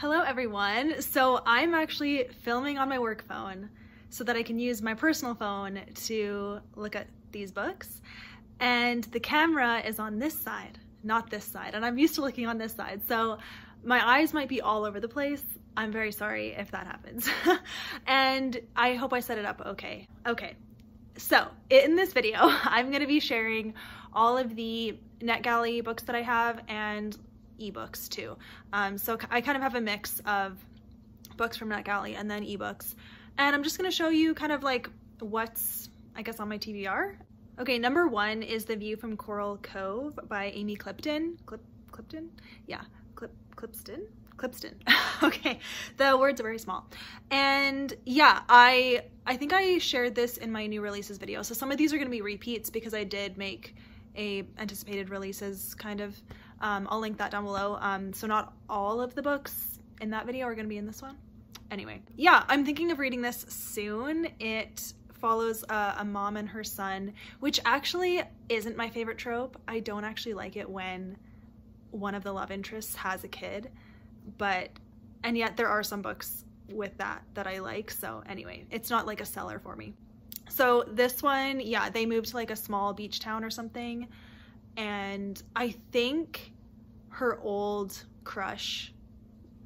Hello everyone. So I'm actually filming on my work phone so that I can use my personal phone to look at these books. And the camera is on this side, not this side. And I'm used to looking on this side. So my eyes might be all over the place. I'm very sorry if that happens. and I hope I set it up okay. Okay, so in this video, I'm gonna be sharing all of the NetGalley books that I have and ebooks too. Um, so I kind of have a mix of books from NetGalley and then ebooks. And I'm just gonna show you kind of like what's, I guess, on my TBR. Okay, number one is The View from Coral Cove by Amy Clipton. Clip, Clipton? Yeah, Clip, Clipston? Clipston. okay, the words are very small. And yeah, I I think I shared this in my new releases video. So some of these are gonna be repeats because I did make a anticipated releases kind of um, I'll link that down below. Um, so not all of the books in that video are gonna be in this one. Anyway, yeah, I'm thinking of reading this soon. It follows a, a mom and her son, which actually isn't my favorite trope. I don't actually like it when one of the love interests has a kid, but, and yet there are some books with that that I like. So anyway, it's not like a seller for me. So this one, yeah, they moved to like a small beach town or something and I think her old crush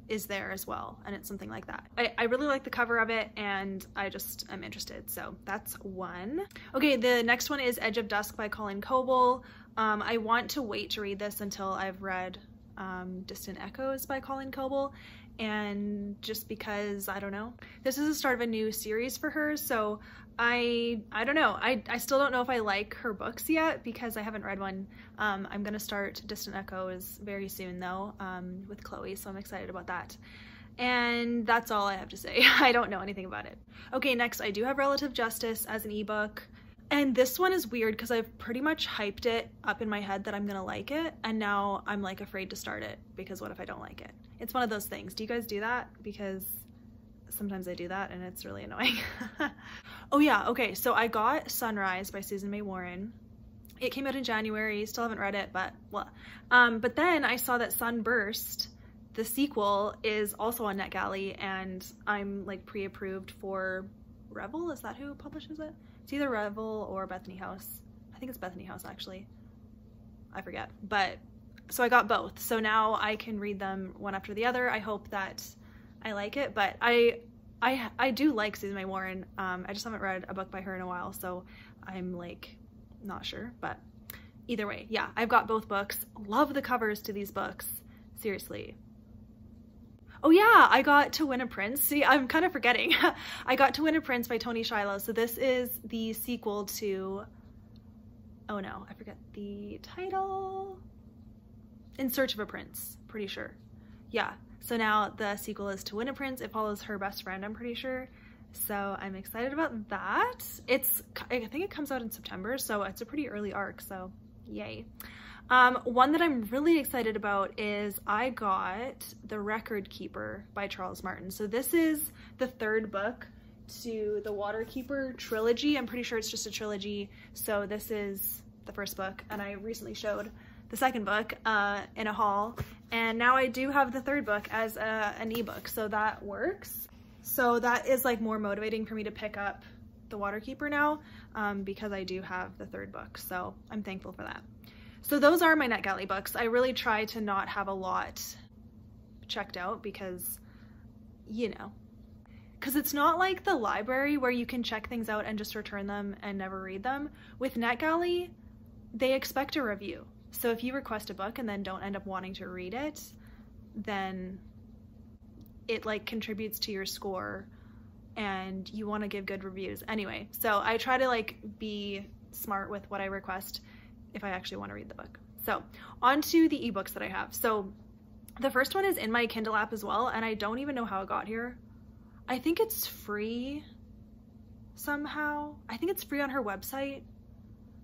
is there as well and it's something like that. I, I really like the cover of it and I just am interested so that's one. Okay the next one is Edge of Dusk by Colleen Coble. Um, I want to wait to read this until I've read um, Distant Echoes by Colleen Coble and just because I don't know this is the start of a new series for her so I I don't know. I, I still don't know if I like her books yet because I haven't read one. Um, I'm gonna start Distant Echoes very soon though um, with Chloe so I'm excited about that. And that's all I have to say. I don't know anything about it. Okay next I do have Relative Justice as an ebook. And this one is weird because I've pretty much hyped it up in my head that I'm gonna like it and now I'm like afraid to start it because what if I don't like it? It's one of those things. Do you guys do that? Because sometimes I do that and it's really annoying. oh yeah, okay, so I got Sunrise by Susan May Warren. It came out in January, still haven't read it, but well. Um, but then I saw that Sunburst, the sequel, is also on NetGalley and I'm like pre-approved for Revel, is that who publishes it? It's either Revel or Bethany House. I think it's Bethany House actually. I forget, but so I got both. So now I can read them one after the other. I hope that I like it, but I I I do like Susan May Warren. Um, I just haven't read a book by her in a while, so I'm like not sure, but either way, yeah, I've got both books. Love the covers to these books. Seriously. Oh yeah, I got To Win a Prince. See, I'm kind of forgetting. I got To Win a Prince by Toni Shiloh. So this is the sequel to, oh no, I forget the title. In Search of a Prince, pretty sure. Yeah, so now the sequel is To Win a Prince. It follows her best friend, I'm pretty sure. So I'm excited about that. It's, I think it comes out in September, so it's a pretty early arc, so yay. Um, one that I'm really excited about is I got The Record Keeper by Charles Martin. So this is the third book to the Waterkeeper trilogy. I'm pretty sure it's just a trilogy. So this is the first book and I recently showed the second book uh, in a haul and now I do have the third book as a, an ebook so that works. So that is like more motivating for me to pick up The Waterkeeper now um, because I do have the third book so I'm thankful for that. So those are my NetGalley books. I really try to not have a lot checked out because, you know, because it's not like the library where you can check things out and just return them and never read them. With NetGalley, they expect a review. So if you request a book and then don't end up wanting to read it, then it like contributes to your score and you want to give good reviews anyway. So I try to like be smart with what I request if I actually want to read the book. So on to the ebooks that I have. So the first one is in my Kindle app as well, and I don't even know how it got here. I think it's free somehow. I think it's free on her website.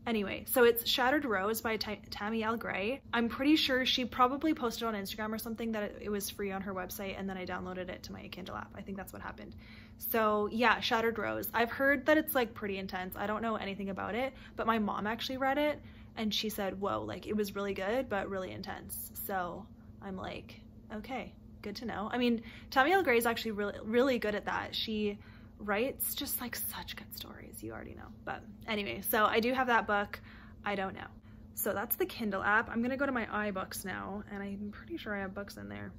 Anyway, so it's Shattered Rose by T Tammy L. Gray. I'm pretty sure she probably posted on Instagram or something that it, it was free on her website and then I downloaded it to my Kindle app. I think that's what happened. So yeah, Shattered Rose. I've heard that it's like pretty intense. I don't know anything about it, but my mom actually read it and she said, whoa, like it was really good, but really intense. So I'm like, okay, good to know. I mean, Tammy L. Gray is actually really, really good at that. She writes just like such good stories, you already know. But anyway, so I do have that book. I don't know. So that's the Kindle app. I'm gonna go to my iBooks now, and I'm pretty sure I have books in there.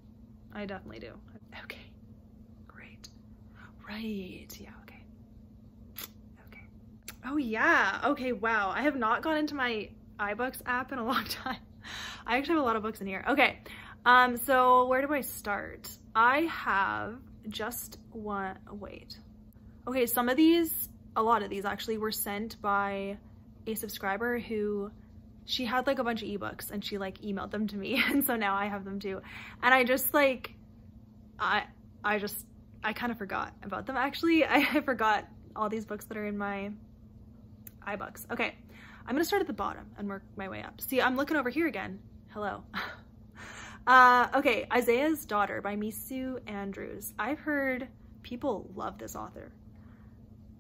I definitely do. Okay, great. Right, yeah, okay. Okay. Oh yeah, okay, wow. I have not gone into my iBooks app in a long time. I actually have a lot of books in here. Okay, um, so where do I start? I have just one, wait. Okay, some of these, a lot of these actually were sent by a subscriber who she had like a bunch of ebooks and she like emailed them to me and so now I have them too. And I just like, I, I just, I kind of forgot about them actually. I forgot all these books that are in my iBooks. Okay, I'm gonna start at the bottom and work my way up. See, I'm looking over here again. Hello. uh, okay, Isaiah's Daughter by Mesu Andrews. I've heard people love this author.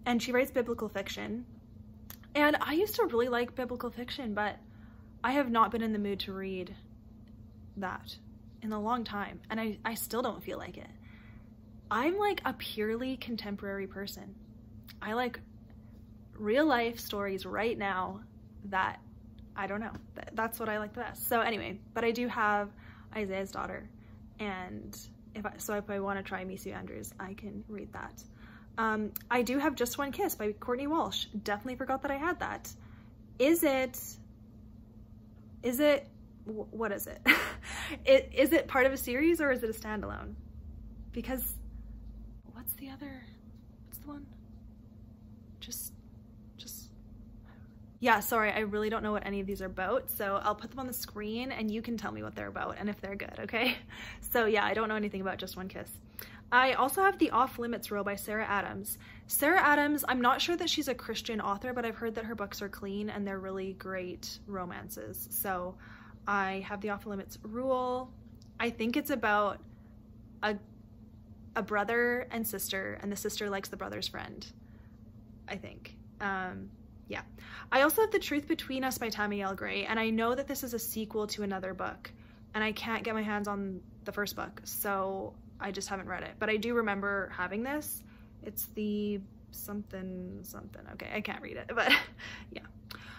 And she writes biblical fiction. And I used to really like biblical fiction, but I have not been in the mood to read that in a long time. And I, I still don't feel like it. I'm like a purely contemporary person. I like real life stories right now that I don't know. That's what I like the best. So anyway, but I do have Isaiah's daughter and if I, so if I want to try Mesu Andrews, I can read that. Um, I do have Just One Kiss by Courtney Walsh. Definitely forgot that I had that. Is it, is it, what is it? it? Is it part of a series or is it a standalone? Because what's the other, what's the one? Just just, yeah, sorry, I really don't know what any of these are about, so I'll put them on the screen and you can tell me what they're about and if they're good, okay? So yeah, I don't know anything about Just One Kiss. I also have The Off Limits Rule by Sarah Adams. Sarah Adams, I'm not sure that she's a Christian author, but I've heard that her books are clean and they're really great romances. So I have The Off Limits Rule. I think it's about a, a brother and sister, and the sister likes the brother's friend, I think. Um, yeah. I also have The Truth Between Us by Tammy L. Gray, and I know that this is a sequel to another book, and I can't get my hands on the first book, so I just haven't read it. But I do remember having this. It's the something something. Okay, I can't read it, but yeah.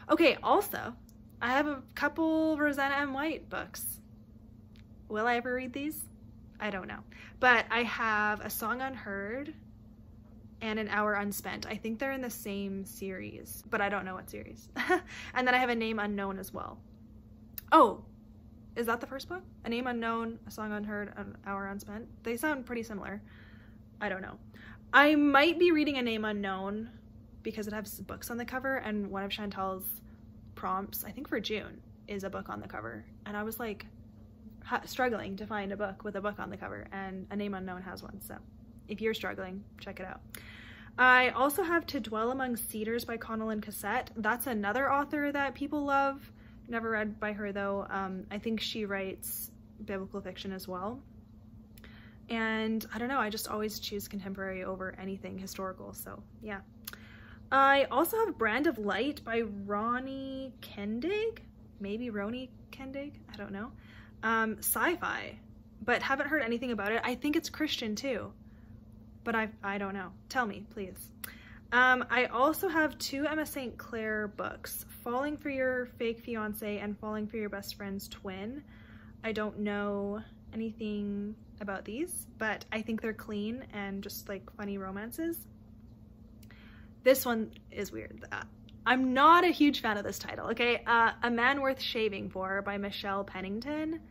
Okay, also, I have a couple Roseanna M. White books. Will I ever read these? I don't know. But I have A Song Unheard, and An Hour Unspent. I think they're in the same series, but I don't know what series. and then I have A Name Unknown as well. Oh, is that the first book? A Name Unknown, A Song Unheard, An Hour Unspent. They sound pretty similar. I don't know. I might be reading A Name Unknown because it has books on the cover and one of Chantal's prompts, I think for June, is a book on the cover. And I was like struggling to find a book with a book on the cover and A Name Unknown has one, so if you're struggling, check it out. I also have To Dwell Among Cedars by Connilyn Cossette. That's another author that people love. Never read by her though. Um, I think she writes biblical fiction as well. And I don't know, I just always choose contemporary over anything historical, so yeah. I also have Brand of Light by Ronie Kendig, maybe Ronie Kendig, I don't know. Um, sci-fi, but haven't heard anything about it. I think it's Christian too but I, I don't know. Tell me, please. Um, I also have two Emma St. Clair books, Falling for Your Fake Fiance and Falling for Your Best Friend's Twin. I don't know anything about these, but I think they're clean and just like funny romances. This one is weird. I'm not a huge fan of this title, okay? Uh, a Man Worth Shaving For by Michelle Pennington.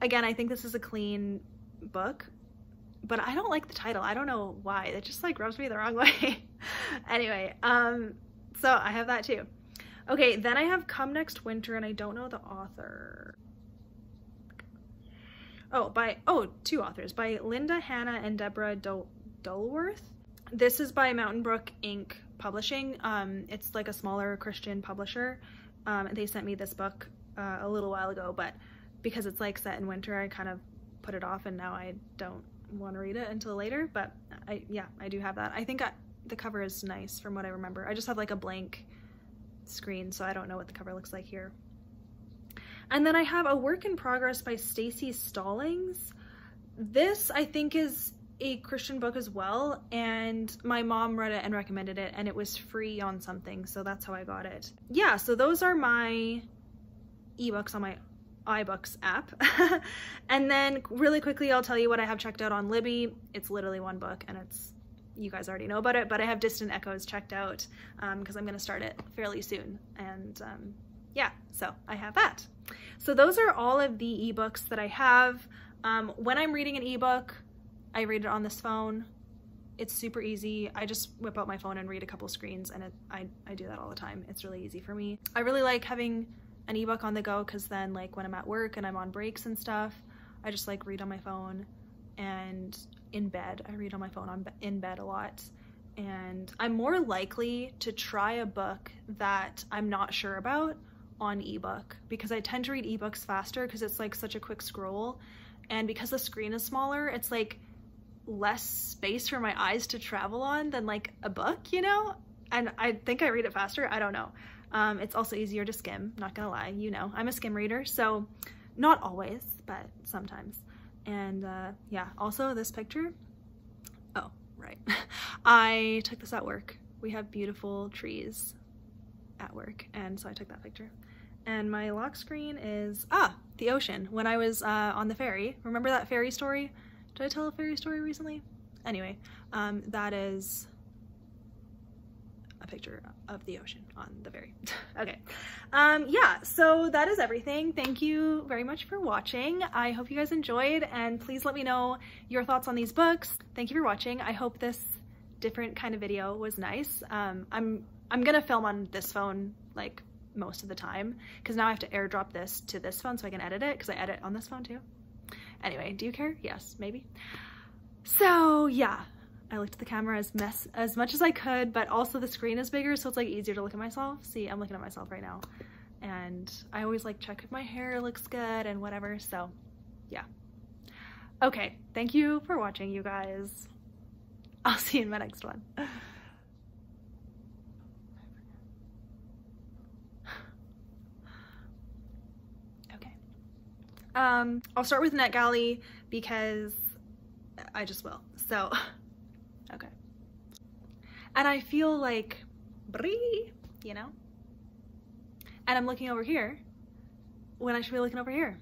Again, I think this is a clean book but I don't like the title. I don't know why. It just like rubs me the wrong way. anyway, um, so I have that too. Okay, then I have Come Next Winter and I don't know the author. Oh, by, oh, two authors, by Linda Hanna and Deborah Dul Dulworth. This is by Mountain Brook Ink Publishing. Um, it's like a smaller Christian publisher. Um, they sent me this book uh, a little while ago, but because it's like set in winter, I kind of put it off and now I don't want to read it until later, but I yeah, I do have that. I think I, the cover is nice from what I remember. I just have like a blank screen, so I don't know what the cover looks like here. And then I have a work in progress by Staci Stallings. this I think is a Christian book as well and my mom read it and recommended it and it was free on something so that's how I got it. Yeah so those are my ebooks on my iBooks app. and then really quickly I'll tell you what I have checked out on Libby. It's literally one book and it's you guys already know about it but I have Distant Echoes checked out because um, I'm going to start it fairly soon and um, yeah so I have that. So those are all of the ebooks that I have. Um, when I'm reading an ebook I read it on this phone. It's super easy. I just whip out my phone and read a couple screens and it, I, I do that all the time. It's really easy for me. I really like having an ebook on the go because then like when I'm at work and I'm on breaks and stuff, I just like read on my phone and in bed. I read on my phone on in bed a lot and I'm more likely to try a book that I'm not sure about on ebook because I tend to read ebooks faster because it's like such a quick scroll and because the screen is smaller it's like less space for my eyes to travel on than like a book, you know? And I think I read it faster. I don't know. Um, it's also easier to skim, not gonna lie, you know. I'm a skim reader, so not always, but sometimes. And uh, yeah, also this picture. Oh, right. I took this at work. We have beautiful trees at work, and so I took that picture. And my lock screen is, ah, the ocean. When I was uh, on the ferry, remember that ferry story? Did I tell a fairy story recently? Anyway, um, that is a picture of the ocean on the very, okay. Um, yeah, so that is everything. Thank you very much for watching. I hope you guys enjoyed and please let me know your thoughts on these books. Thank you for watching. I hope this different kind of video was nice. Um, I'm, I'm gonna film on this phone like most of the time because now I have to airdrop this to this phone so I can edit it because I edit on this phone too. Anyway, do you care? Yes, maybe. So yeah, I looked at the camera as mess as much as I could, but also the screen is bigger, so it's like easier to look at myself. See, I'm looking at myself right now. And I always like check if my hair looks good and whatever, so yeah. Okay, thank you for watching, you guys. I'll see you in my next one. Okay. Um, I'll start with NetGalley because I just will. So. And I feel like, Brie, you know? And I'm looking over here when I should be looking over here.